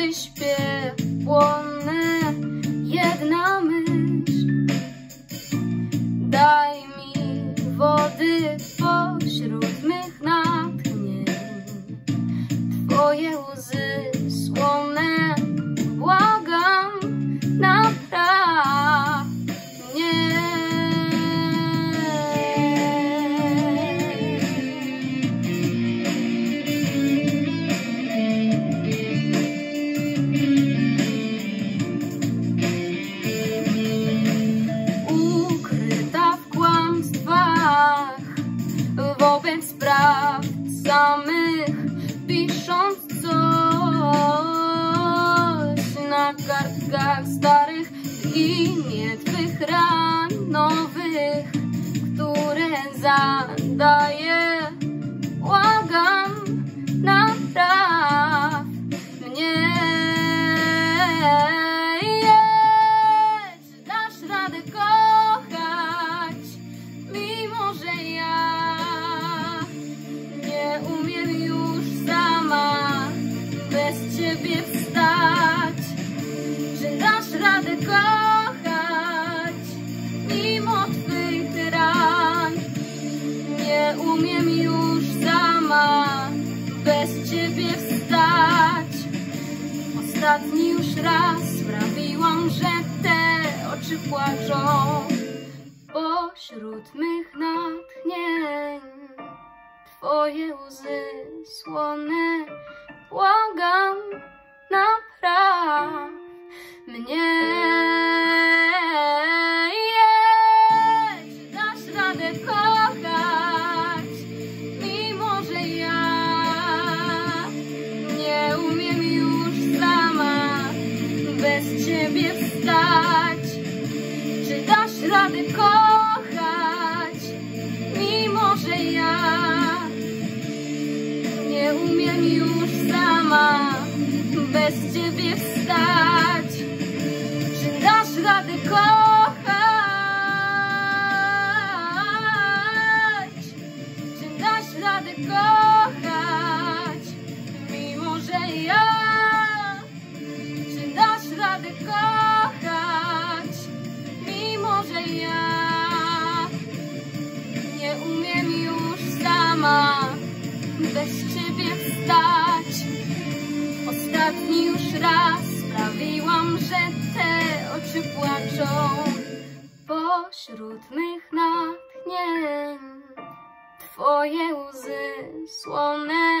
Kiedy śpię płonę jedna myśl. Daj mi wody pośród mych natchnień. Twoje łzy kartkach starych w imię Twych ran nowych, które zadaję. Błagam, napraw mnie. Jedź, dasz radę kochać, kochać, mimo twych ran? Nie umiem już sama bez ciebie wstać. Ostatni już raz sprawiłam, że te oczy płaczą pośród mych natchnień. Twoje łzy słone błagam, napraw mnie. Bez ciebie wstać. Czy dasz radę kochać, bez ciebie wstać? Ostatni już raz sprawiłam, że te oczy płaczą pośród mych natchnień. Twoje łzy słone